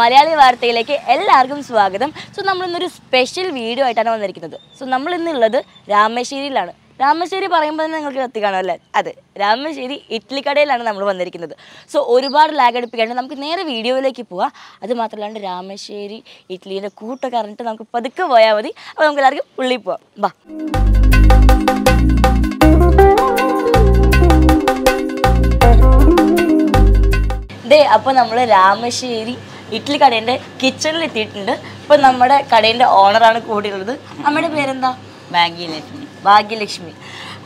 മലയാളി വാർത്തയിലേക്ക് എല്ലാവർക്കും സ്വാഗതം. സോ നമ്മളിന്നൊരു സ്പെഷ്യൽ വീഡിയോ ആയിട്ടാണ് വന്നിരിക്കുന്നത്. സോ നമ്മളിന്നുള്ളത് രാമശ്ശേരിയിലാണ്. രാമശ്ശേരി പറയുമ്പോൾ തന്നെ നിങ്ങൾക്ക് കത്തി കാണുമല്ലേ അതെ. രാമശ്ശേരി ഇഡ്ഡലി കടയിലാണ് നമ്മൾ വന്നിരിക്കുന്നത്. സോ ഒരുപാട് ലാഗ് അടുപ്പിക്കാണ്ട് നമുക്ക് നേരെ വീഡിയോയിലേക്ക് പോവാം. അത് മാത്രമല്ലാണ്ട് രാമശ്ശേരി ഇഡ്ലിയുടെ കൂട്ടൊക്കെ അറിഞ്ഞിട്ട് നമുക്ക് പതുക്കെ പോയാൽ മതി. അപ്പോൾ നമുക്ക് എല്ലാവർക്കും ഉള്ളിൽ പോവാം. ബാ ദേ അപ്പോൾ നമ്മൾ രാമശ്ശേരി ഇഡ്ഡലി കടേന്റെ കിച്ചണിൽ എത്തിയിട്ടുണ്ട്. ഇപ്പം നമ്മുടെ കടേന്റെ ഓണറാണ് കൂടിയുള്ളത്. അമ്മയുടെ പേരെന്താ? ഭാഗ്യലക്ഷ്മി ഭാഗ്യലക്ഷ്മി.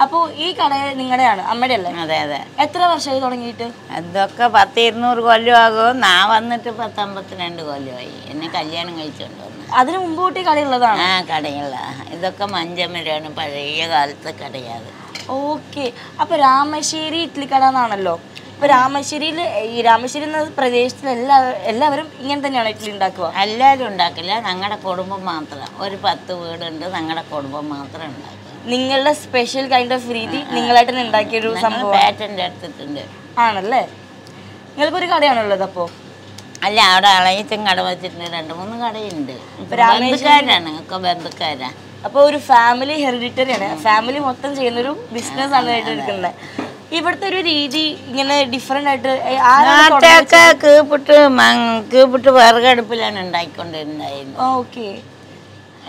അപ്പോൾ ഈ കട നിങ്ങളുടെയാണ് അമ്മയുടെ അല്ലേ അതെ അതെ. എത്ര വർഷമായി തുടങ്ങിയിട്ട്? അതൊക്കെ പത്ത് ഇരുന്നൂറ് കൊല്ലമാകും. നാ വന്നിട്ട് പത്തമ്പത്തിരണ്ട് കൊല്ലമായി. എന്നെ കല്യാണം കഴിച്ചുകൊണ്ട് അതിന് മുമ്പ് തൊട്ട് ഈ കടയുള്ളതാണ്? ആ കടയുള്ള. ഇതൊക്കെ മഞ്ചമരാണ് പഴയ കാലത്തെ കടയാത് ഓക്കെ. അപ്പോൾ രാമശ്ശേരി ഇഡ്ഡലി കട എന്നാണല്ലോ. അപ്പോൾ രാമശ്ശേരിയിൽ ഈ രാമശ്ശേരി എന്ന പ്രദേശത്തിൽ എല്ലാ എല്ലാവരും ഇങ്ങനെ തന്നെയാണ് ഇഡ്ഡലി ഉണ്ടാക്കുക? എല്ലാവരും ഉണ്ടാക്കില്ല. ഞങ്ങളുടെ കുടുംബം മാത്രം. ഒരു പത്ത് വീടുണ്ട് ഞങ്ങളുടെ കുടുംബം മാത്രം ഉണ്ടാക്കും നിങ്ങളുടെ സ്പെഷ്യൽ കൈൻഡ് ഓഫ് രീതി നിങ്ങളായിട്ട് ഉണ്ടാക്കിയ ഉണ്ടാക്കിയൊരു സംഭവം. പാറ്റന്റ് എടുത്തിട്ടുണ്ട്. ആണല്ലേ? നിങ്ങൾക്കൊരു കടയാണുള്ളത് അപ്പോ? അല്ല അവിടെ അളയത്തും കട വെച്ചിട്ടുണ്ട്. രണ്ട് മൂന്ന് കടയുണ്ട്. ബന്ധുക്കാരാണ്. ഒക്കെ ബന്ധുക്കാരാ. അപ്പൊ ഒരു ഫാമിലി ഹെറിഡിറ്ററി ആണ്. ഫാമിലി മൊത്തം ചെയ്യുന്ന ഒരു ബിസിനസ് ആണ് എടുക്കുന്നത് ഇവിടുത്തെ ഒരു രീതി ഇങ്ങനെ ഡിഫറെന്റ് ആയിട്ട് കീപ്പിട്ട് കീപ്പിട്ട് വിറകടുപ്പിലാണ് ഉണ്ടാക്കിക്കൊണ്ടിരുന്നായിരുന്നു ഓക്കെ.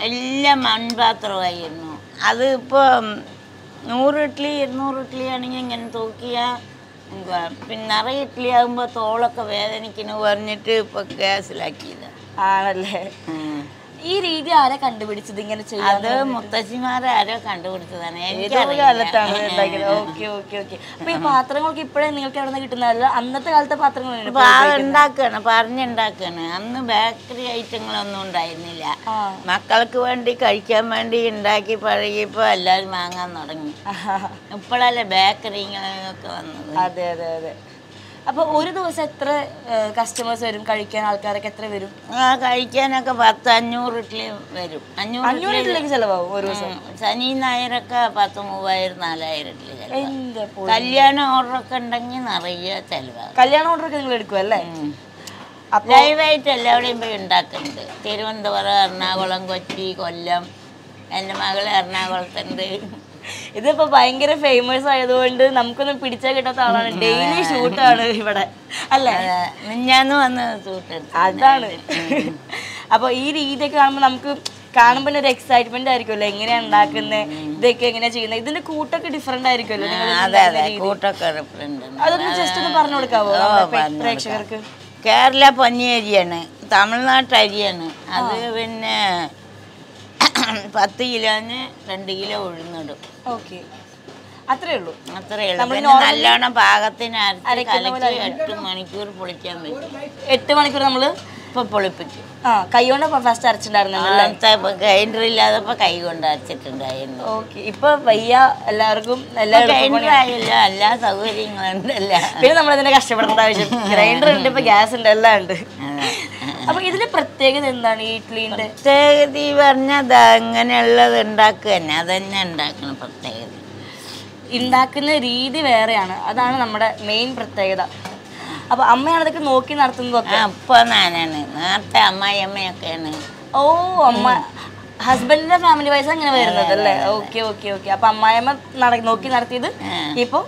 എല്ലാം മൺപാത്രമായിരുന്നു. അത് ഇപ്പോൾ നൂറ് ഇഡ്ഡലി ഇരുന്നൂറ് ഇഡ്ഡലി ആണെങ്കിൽ ഇങ്ങനെ തൂക്കിയാൽ പിന്നെ നിറയെ ഇഡ്ഡലി ആകുമ്പോൾ തോളൊക്കെ വേദനിക്കുന്നു പറഞ്ഞിട്ട് ഇപ്പോൾ ഗ്യാസിലാക്കിയത്. ആണല്ലേ? ഈ രീതി ആരാ കണ്ടുപിടിച്ചത് ഇങ്ങനെ അത് അത് മുത്തശ്ശിമാരാരോ കണ്ടുപിടിച്ചതാണ്. Okay okay okay. അപ്പൊ ഈ പാത്രങ്ങൾക്ക് ഇപ്പോഴേ നിങ്ങൾക്ക് എവിടെ നിന്ന് കിട്ടുന്നതല്ല അന്നത്തെ കാലത്തെ പാത്രങ്ങൾ ഉണ്ടാക്കുകയാണ് പറഞ്ഞുണ്ടാക്കുകയാണ് അന്ന് ബേക്കറി ഐറ്റങ്ങളൊന്നും ഉണ്ടായിരുന്നില്ല. ആ. മക്കൾക്ക് വേണ്ടി കഴിക്കാൻ വേണ്ടി ഉണ്ടാക്കി പഴകിയപ്പോ എല്ലാവരും വാങ്ങാൻ തുടങ്ങി. ഇപ്പോഴല്ലേ ബേക്കറിങ്ങളൊക്കെ വന്നത്. അതെ അതെ അതെ. അപ്പൊ ഒരു ദിവസം എത്ര കസ്റ്റമേഴ്സ് വരും? കഴിക്കാൻ ആൾക്കാരൊക്കെ എത്ര വരും? ആ കഴിക്കാനൊക്കെ പത്ത് അഞ്ഞൂറ് ഇഡ്ഡലി വരും. അഞ്ഞൂറ് അഞ്ഞൂറ് ഇഡ്ഡലിക്ക് ചെലവാകും ഒരു ദിവസം. ശനി ഞായറൊക്കെ പത്ത് മൂവായിരം നാലായിരം ഇഡ്ഡലി കല്യാണ ഓർഡറൊക്കെ ഉണ്ടെങ്കിൽ നിറയെ ചിലവാകും കല്യാണ ഓർഡർ ഒക്കെ നിങ്ങൾ എടുക്കും അല്ലേ? ലൈവായിട്ട് എല്ലാവരുടെയും പോയി ഉണ്ടാക്കുന്നുണ്ട്. തിരുവനന്തപുരം എറണാകുളം കൊച്ചി കൊല്ലം എന്റെ മകൾ എറണാകുളത്തുണ്ട്. ഇതിപ്പോ ഭയങ്കര ഫേമസ് ആയതുകൊണ്ട് നമുക്കൊന്നും പിടിച്ചാൽ കിട്ടാത്ത ആളാണ്. ഡെയിലി ഷൂട്ടാണ് ഇവിടെ. അല്ലേ? വന്ന് ഷൂട്ട് അതാണ്. അപ്പൊ ഈ രീതിയൊക്കെ കാണുമ്പോൾ നമുക്ക് കാണുമ്പോൾ ഒരു എക്സൈറ്റ്മെന്റ് ആയിരിക്കുമല്ലോ എങ്ങനെയാ ഉണ്ടാക്കുന്നത് ഇതൊക്കെ എങ്ങനെയാ ചെയ്യുന്നത് ഇതിന്റെ കൂട്ടൊക്കെ ഡിഫറെന്റ് ആയിരിക്കുമല്ലോ അതൊന്ന് ജസ്റ്റ് ഒന്ന് പറഞ്ഞു കൊടുക്കാവോ? പ്രേക്ഷകർക്ക്? കേരള പൊന്നി അരിയാണ്. തമിഴ്നാട്ട് അരിയാണ്. അത് പിന്നെ പത്ത് കിലോന് രണ്ട് കിലോ ഉഴുന്നിടും. ഓക്കെ. അത്രേ ഉള്ളൂ. അത്രേ ഉള്ളൂ. പിന്നെ നല്ലോണം പാകത്തിന് കലക്കി എട്ട് മണിക്കൂർ പൊളിക്കാൻ പറ്റും. എട്ട് മണിക്കൂർ നമ്മൾ ഇപ്പൊ പൊളിപ്പിക്കും ആ കൈകൊണ്ട് ഫസ്റ്റ് അരച്ചിട്ടുണ്ടായിരുന്നു ഗ്രൈൻഡർ ഇല്ലാതപ്പോ കൈ കൊണ്ട് അരച്ചിട്ടുണ്ടായിരുന്നു. ഓക്കെ. ഇപ്പൊ വയ്യ എല്ലാവർക്കും എല്ലാവരും ഗ്രൈൻഡർ ആയില്ല എല്ലാ സൗകര്യങ്ങളുണ്ടല്ല പിന്നെ നമ്മൾ ഇതിനെ കഷ്ടപ്പെടേണ്ട ആവശ്യം ഗ്രൈൻഡർ ഉണ്ട് ഇപ്പൊ ഗ്യാസ് ഉണ്ട് എല്ലാം ഉണ്ട്. അപ്പൊ ഇതിന്റെ പ്രത്യേകത എന്താണ് ഈ ഇഡ്ഡലിന്റെ പ്രത്യേകത ഈ പറഞ്ഞാൽ അങ്ങനെയുള്ളത് ഉണ്ടാക്കുക തന്നെ. അതന്നെ ഉണ്ടാക്കണം പ്രത്യേകത. ഉണ്ടാക്കുന്ന രീതി വേറെയാണ്. അതാണ് നമ്മുടെ മെയിൻ പ്രത്യേകത. അപ്പൊ അമ്മയാണ് അതൊക്കെ നോക്കി നടത്തുന്നതൊക്കെ? അപ്പൊ ഞാനാണ് നേരത്തെ അമ്മായി അമ്മയൊക്കെയാണ്. ഓ അമ്മ. ഹസ്ബൻഡിന്റെ ഫാമിലി വൈസ് അങ്ങനെ വരുന്നത് അല്ലേ ഓക്കെ ഓക്കെ ഓക്കെ അപ്പൊ അമ്മായിയമ്മ നോക്കി നടത്തിയത് ഇപ്പൊ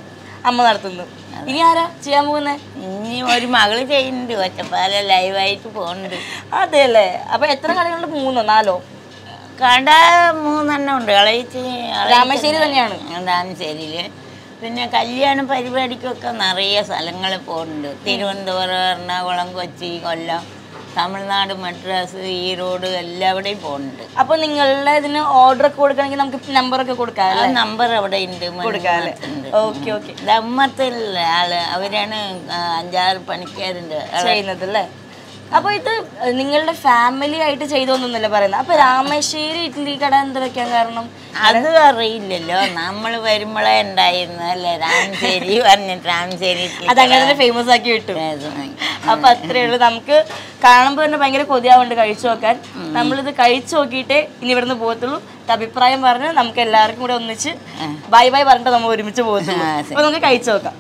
അമ്മ നടത്തുന്നു. ഇനി ആരാ ചെയ്യാൻ പോകുന്നത് ഇനി ഒരു മകൾ ചെയ്യുന്നുണ്ട് ഒറ്റപ്പാല ലൈവായിട്ട് പോകുന്നുണ്ട്. അതെ അല്ലേ അപ്പൊ എത്ര കടകളുണ്ട് മൂന്നോ നാലോ? കട മൂന്നെണ്ണം ഉണ്ട്. കളയിച്ച് രാമശ്ശേരി തന്നെയാണ്. രാമശ്ശേരിയിൽ പിന്നെ കല്യാണ പരിപാടിക്കൊക്കെ നിറയെ സ്ഥലങ്ങൾ പോകുന്നുണ്ട്. തിരുവനന്തപുരം എറണാകുളം കൊച്ചി കൊല്ലം. തമിഴ്നാട് മദ്രാസ് ഈറോഡ് എല്ലാവിടെയും പോകുന്നുണ്ട്. അപ്പൊ നിങ്ങളുടെ ഇതിന് ഓർഡർ ഒക്കെ കൊടുക്കണമെങ്കിൽ നമുക്ക് നമ്പർ ഒക്കെ കൊടുക്കാം നമ്പർ അവിടെ ഉണ്ട്. ഓക്കെ ഓക്കെ അമ്മത്തില്ല ആൾ? അവരാണ് അഞ്ചാറ് പണിക്കാരുണ്ട്. ചെയ്യുന്നത് അല്ലേ? അപ്പൊ ഇത് നിങ്ങളുടെ ഫാമിലി ആയിട്ട് ചെയ്തോന്നല്ല പറയുന്നത്. അപ്പൊ രാമേശ്വരി ഇഡ്ഡലി കട എന്ത് വെക്കാൻ കാരണം? അത് അറിയില്ലല്ലോ. നമ്മൾ വരുമ്പോഴേ ഉണ്ടായിരുന്നു അല്ലേ? രാമശ്ശേരി പറഞ്ഞിട്ട് രാമശ്ശേരി അത് അതങ്ങനെ തന്നെ ഫേമസ് ആക്കി വിട്ടു. അപ്പൊ അത്രേ ഉള്ളൂ. നമുക്ക് കാണുമ്പോൾ തന്നെ ഭയങ്കര കൊതിയാവുണ്ട് കഴിച്ചു നോക്കാൻ. നമ്മളിത് കഴിച്ചു നോക്കിയിട്ടേ ഇനി ഇവിടുന്ന് പോകത്തുള്ളൂ. അഭിപ്രായം പറഞ്ഞ് നമുക്ക് എല്ലാവർക്കും കൂടെ ഒന്നിച്ച് ബൈ ബൈ പറഞ്ഞിട്ട് നമ്മൾ ഒരുമിച്ച് പോകുന്നു അപ്പൊ നമുക്ക് കഴിച്ചു നോക്കാം.